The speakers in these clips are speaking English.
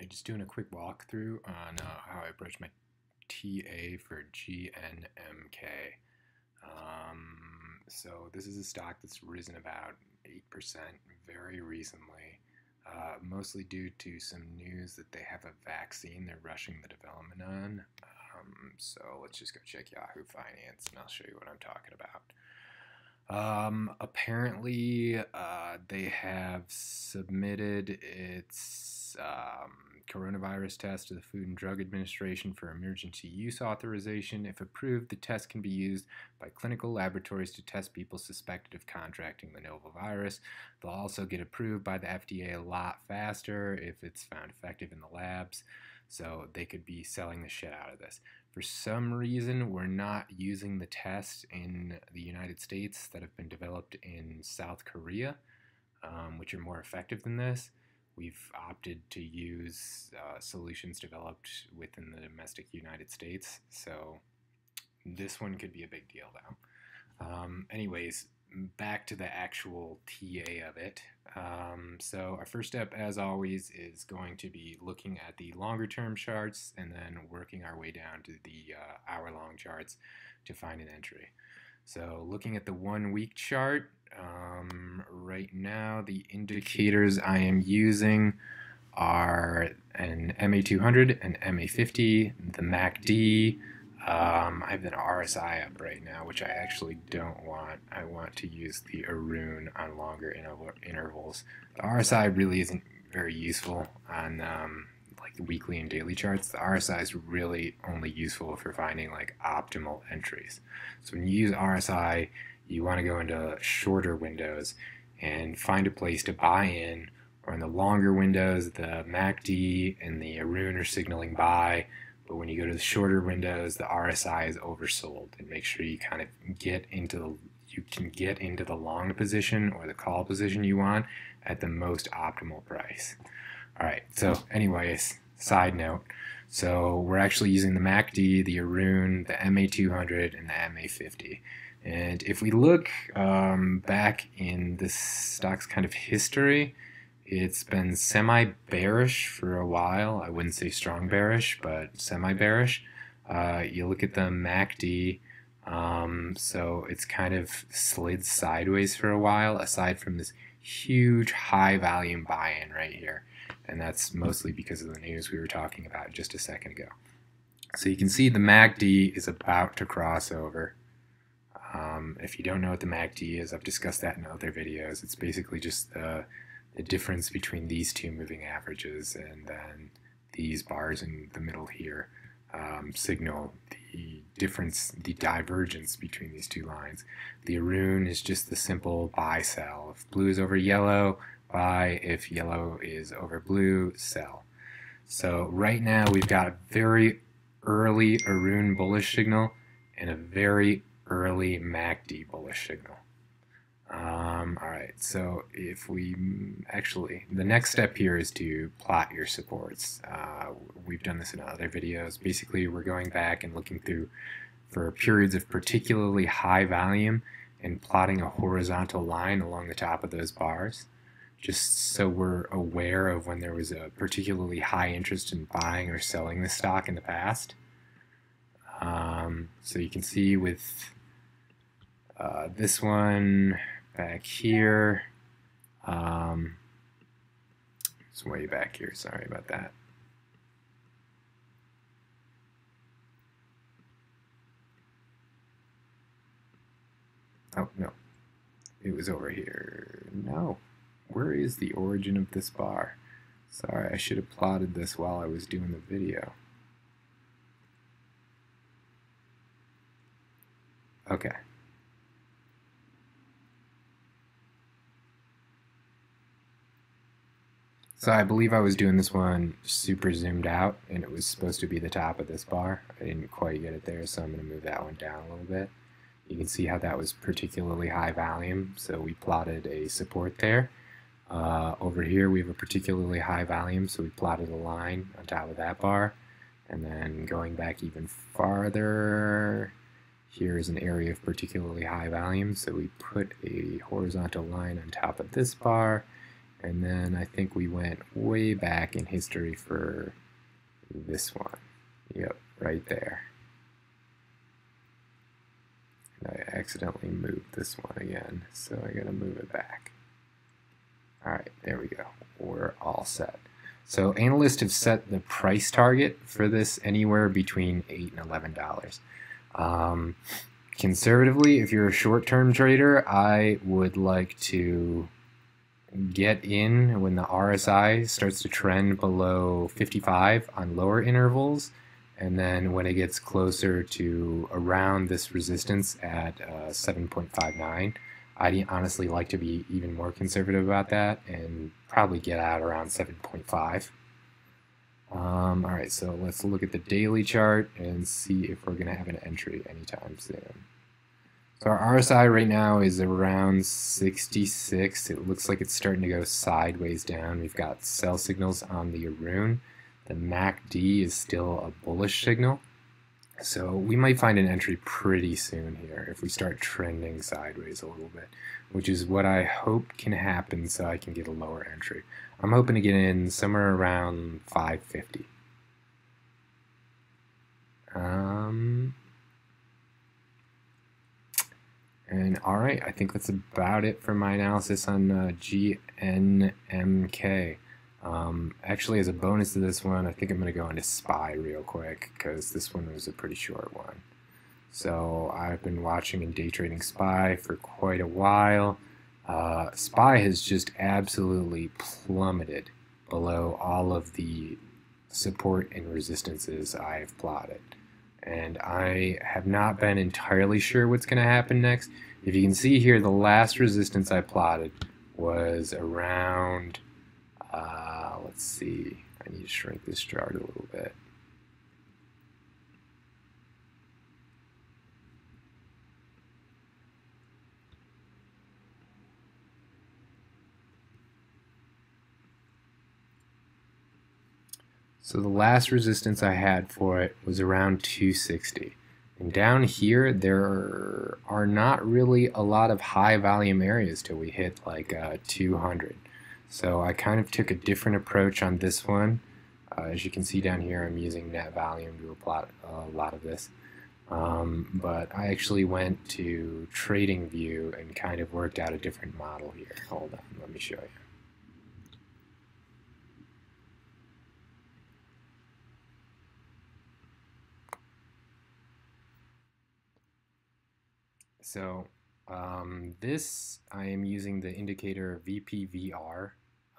I'm just doing a quick walkthrough on uh, how I approach my TA for GNMK. Um, so this is a stock that's risen about 8% very recently, uh, mostly due to some news that they have a vaccine they're rushing the development on. Um, so let's just go check Yahoo Finance and I'll show you what I'm talking about. Um, apparently, uh, they have submitted its um, coronavirus test to the Food and Drug Administration for emergency use authorization. If approved, the test can be used by clinical laboratories to test people suspected of contracting the novel virus. They'll also get approved by the FDA a lot faster if it's found effective in the labs. So they could be selling the shit out of this. For some reason, we're not using the tests in the United States that have been developed in South Korea, um, which are more effective than this we've opted to use uh, solutions developed within the domestic United States. So this one could be a big deal though. Um, anyways, back to the actual TA of it. Um, so our first step, as always, is going to be looking at the longer term charts and then working our way down to the uh, hour long charts to find an entry. So looking at the one week chart, um, right now the indicators I am using are an MA200, an MA50, the MACD. Um, I have an RSI up right now, which I actually don't want. I want to use the Aroon on longer intervals. The RSI really isn't very useful on um, like the weekly and daily charts, the RSI is really only useful for finding like optimal entries. So when you use RSI, you want to go into shorter windows and find a place to buy in, or in the longer windows, the MACD and the Aroon are signaling buy. But when you go to the shorter windows, the RSI is oversold, and make sure you kind of get into the you can get into the long position or the call position you want at the most optimal price. All right, so anyways, side note. So we're actually using the MACD, the Aroon, the MA200, and the MA50. And if we look um, back in this stock's kind of history, it's been semi-bearish for a while. I wouldn't say strong bearish, but semi-bearish. Uh, you look at the MACD, um, so it's kind of slid sideways for a while, aside from this huge high volume buy-in right here and that's mostly because of the news we were talking about just a second ago. So you can see the MACD is about to cross over. Um, if you don't know what the MACD is, I've discussed that in other videos. It's basically just the, the difference between these two moving averages and then these bars in the middle here um, signal the difference, the divergence between these two lines. The Aroon is just the simple buy sell. If blue is over yellow, buy. If yellow is over blue, sell. So right now we've got a very early Aroon bullish signal and a very early MACD bullish signal. Um, all right, so if we actually, the next step here is to plot your supports. Uh, we've done this in other videos. Basically, we're going back and looking through for periods of particularly high volume and plotting a horizontal line along the top of those bars just so we're aware of when there was a particularly high interest in buying or selling the stock in the past. Um, so you can see with uh, this one back here, um, it's way back here, sorry about that. Oh, no, it was over here. No. Where is the origin of this bar? Sorry, I should have plotted this while I was doing the video. Okay. So I believe I was doing this one super zoomed out, and it was supposed to be the top of this bar. I didn't quite get it there, so I'm going to move that one down a little bit. You can see how that was particularly high volume, so we plotted a support there. Uh, over here we have a particularly high volume, so we plotted a line on top of that bar. And then going back even farther, here is an area of particularly high volume, so we put a horizontal line on top of this bar, And then I think we went way back in history for this one. Yep, right there. And I accidentally moved this one again, so I gotta move it back. Alright, there we go. We're all set. So analysts have set the price target for this anywhere between 8 and $11. Um, conservatively, if you're a short-term trader, I would like to get in when the RSI starts to trend below 55 on lower intervals and then when it gets closer to around this resistance at uh, 7.59 I'd honestly like to be even more conservative about that and probably get out around 7.5 um, alright so let's look at the daily chart and see if we're gonna have an entry anytime soon so our RSI right now is around 66. It looks like it's starting to go sideways down. We've got sell signals on the Aroon. The MACD is still a bullish signal. So we might find an entry pretty soon here if we start trending sideways a little bit, which is what I hope can happen so I can get a lower entry. I'm hoping to get in somewhere around 550. Um, And all right, I think that's about it for my analysis on uh, GNMK. Um, actually, as a bonus to this one, I think I'm going to go into SPY real quick because this one was a pretty short one. So I've been watching and day trading SPY for quite a while. Uh, SPY has just absolutely plummeted below all of the support and resistances I've plotted and I have not been entirely sure what's going to happen next. If you can see here, the last resistance I plotted was around, uh, let's see, I need to shrink this chart a little bit. So the last resistance I had for it was around 260. And down here, there are not really a lot of high volume areas till we hit like uh, 200. So I kind of took a different approach on this one. Uh, as you can see down here, I'm using net volume to plot a lot of this. Um, but I actually went to Trading View and kind of worked out a different model here. Hold on, let me show you. So um, this, I am using the indicator VPVR.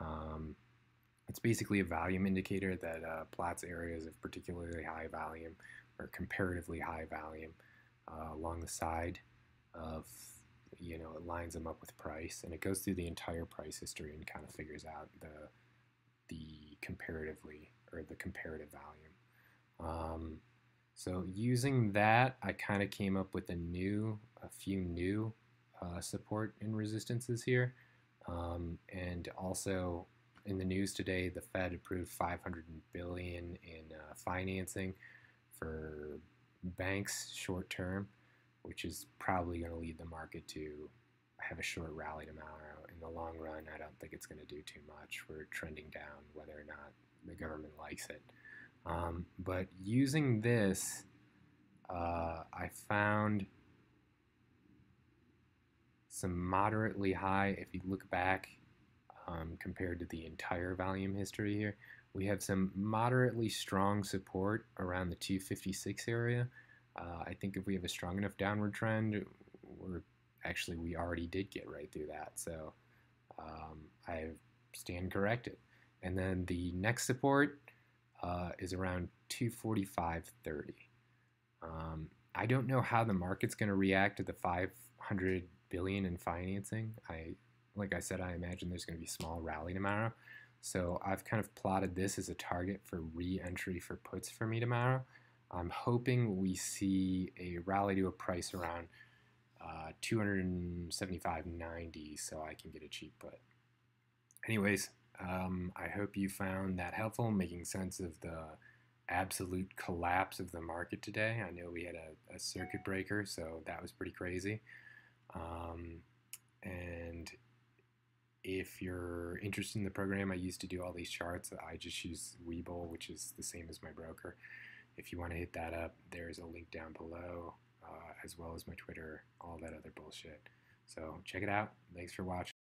Um, it's basically a volume indicator that uh, plots areas of particularly high volume or comparatively high volume uh, along the side of, you know, it lines them up with price and it goes through the entire price history and kind of figures out the, the comparatively or the comparative volume. Um, so using that, I kind of came up with a new, a few new uh, support and resistances here. Um, and also in the news today, the Fed approved 500 billion in uh, financing for banks short term, which is probably going to lead the market to have a short rally tomorrow. In the long run, I don't think it's going to do too much. We're trending down, whether or not the government likes it. Um, but using this, uh, I found some moderately high, if you look back um, compared to the entire volume history here, we have some moderately strong support around the 256 area. Uh, I think if we have a strong enough downward trend, we're actually, we already did get right through that. So um, I stand corrected. And then the next support uh, is around 245.30. Um, I don't know how the market's going to react to the 500 billion in financing. I, like I said, I imagine there's going to be a small rally tomorrow. So I've kind of plotted this as a target for re-entry for puts for me tomorrow. I'm hoping we see a rally to a price around uh, 275.90 so I can get a cheap put. Anyways, um, I hope you found that helpful, making sense of the absolute collapse of the market today. I know we had a, a circuit breaker, so that was pretty crazy. Um, and if you're interested in the program, I used to do all these charts. I just use Webull, which is the same as my broker. If you want to hit that up, there's a link down below, uh, as well as my Twitter, all that other bullshit. So check it out. Thanks for watching.